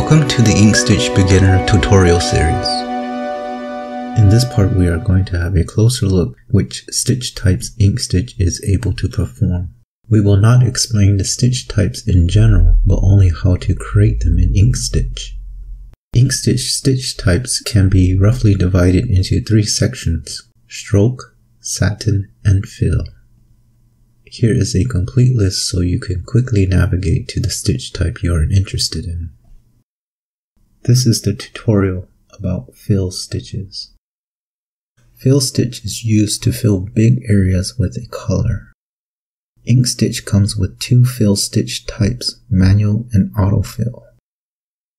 Welcome to the Inkstitch Beginner tutorial series. In this part we are going to have a closer look which stitch types Inkstitch is able to perform. We will not explain the stitch types in general, but only how to create them in Inkstitch. Inkstitch stitch types can be roughly divided into three sections, stroke, satin, and fill. Here is a complete list so you can quickly navigate to the stitch type you are interested in. This is the tutorial about fill stitches. Fill stitch is used to fill big areas with a color. Ink stitch comes with two fill stitch types, manual and autofill.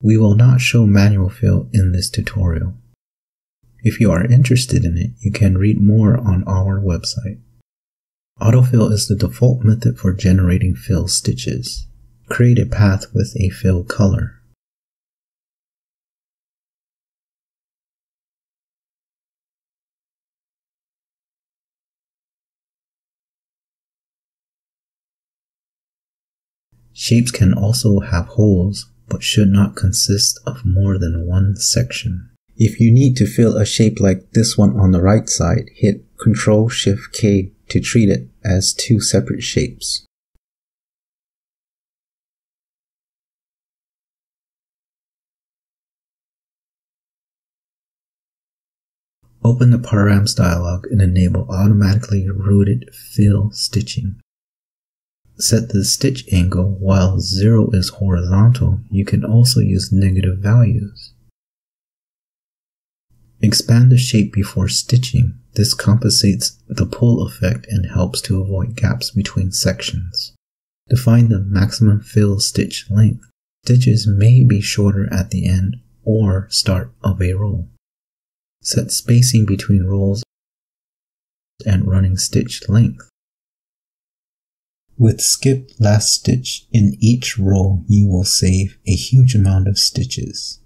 We will not show manual fill in this tutorial. If you are interested in it, you can read more on our website. Autofill is the default method for generating fill stitches. Create a path with a fill color. Shapes can also have holes, but should not consist of more than one section. If you need to fill a shape like this one on the right side, hit Ctrl Shift K to treat it as two separate shapes. Open the Params dialog and enable automatically routed fill stitching. Set the stitch angle while 0 is horizontal. You can also use negative values. Expand the shape before stitching. This compensates the pull effect and helps to avoid gaps between sections. Define the maximum fill stitch length. Stitches may be shorter at the end or start of a row. Set spacing between rows and running stitch length. With skip last stitch in each row, you will save a huge amount of stitches.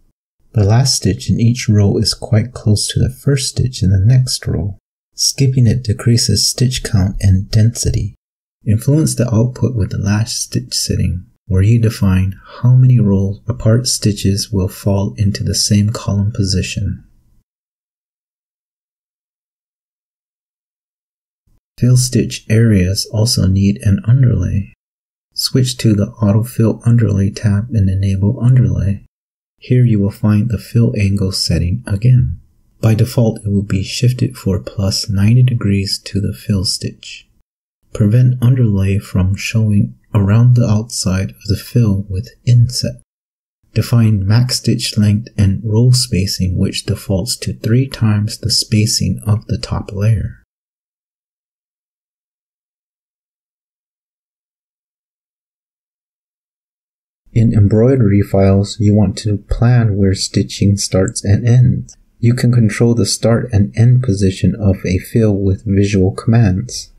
The last stitch in each row is quite close to the first stitch in the next row. Skipping it decreases stitch count and density. Influence the output with the last stitch setting, where you define how many rows apart stitches will fall into the same column position. Fill stitch areas also need an underlay. Switch to the Autofill Underlay tab and enable Underlay. Here you will find the fill angle setting again. By default, it will be shifted for plus 90 degrees to the fill stitch. Prevent underlay from showing around the outside of the fill with inset. Define max stitch length and row spacing which defaults to 3 times the spacing of the top layer. In embroidery files, you want to plan where stitching starts and ends. You can control the start and end position of a fill with visual commands.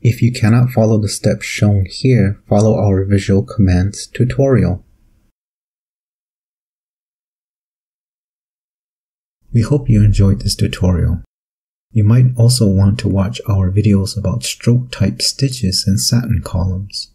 If you cannot follow the steps shown here, follow our visual commands tutorial. We hope you enjoyed this tutorial. You might also want to watch our videos about stroke type stitches and satin columns.